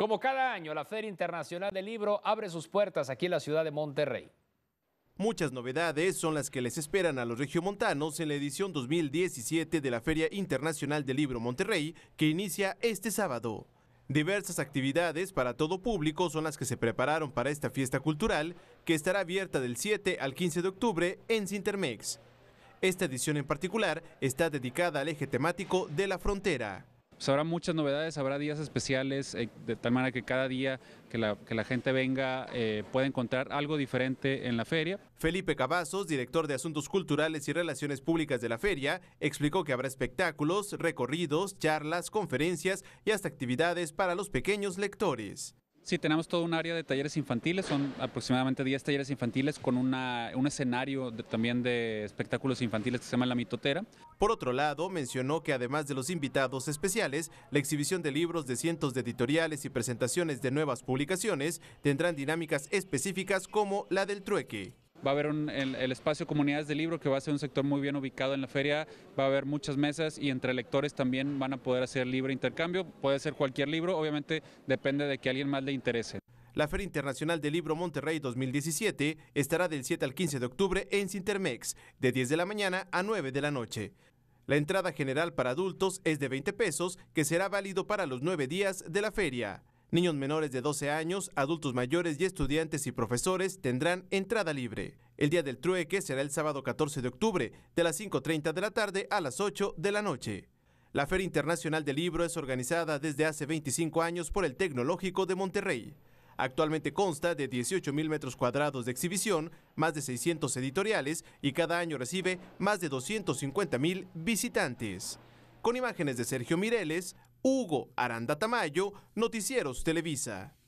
Como cada año, la Feria Internacional del Libro abre sus puertas aquí en la ciudad de Monterrey. Muchas novedades son las que les esperan a los regiomontanos en la edición 2017 de la Feria Internacional del Libro Monterrey, que inicia este sábado. Diversas actividades para todo público son las que se prepararon para esta fiesta cultural, que estará abierta del 7 al 15 de octubre en Cintermex. Esta edición en particular está dedicada al eje temático de la frontera. Pues habrá muchas novedades, habrá días especiales, eh, de tal manera que cada día que la, gente venga eh, pueda encontrar algo diferente en la feria. Felipe Cavazos, director de Asuntos Culturales y Relaciones Públicas de la feria, explicó que habrá espectáculos, recorridos, charlas, conferencias y hasta actividades para los pequeños lectores. Sí, tenemos todo un área de talleres infantiles, son aproximadamente 10 talleres infantiles con una, un escenario también de espectáculos infantiles que se llama La Mitotera. Por otro lado, mencionó que además de los invitados especiales, la exhibición de libros de cientos de editoriales y presentaciones de nuevas publicaciones tendrán dinámicas específicas como la del trueque. Va a haber el, espacio comunidades de libro que va a ser un sector muy bien ubicado en la feria. Va a haber muchas mesas y entre lectores también van a poder hacer libre intercambio. Puede ser cualquier libro, obviamente depende de que a alguien más le interese. La Feria Internacional del Libro Monterrey 2017 estará del 7 al 15 de octubre en Cintermex, de 10 de la mañana a 9 de la noche. La entrada general para adultos es de 20 pesos, que será válido para los nueve días de la feria. Niños menores de 12 años, adultos mayores y estudiantes y profesores tendrán entrada libre. El día del trueque será el sábado 14 de octubre, de las 5.30 de la tarde a las 8 de la noche. La Feria Internacional del Libro es organizada desde hace 25 años por el Tecnológico de Monterrey. Actualmente consta de 18 mil metros cuadrados de exhibición, más de 600 editoriales y cada año recibe más de 250 mil visitantes. Con imágenes de Sergio Mireles, Hugo Aranda Tamayo, Noticieros Televisa.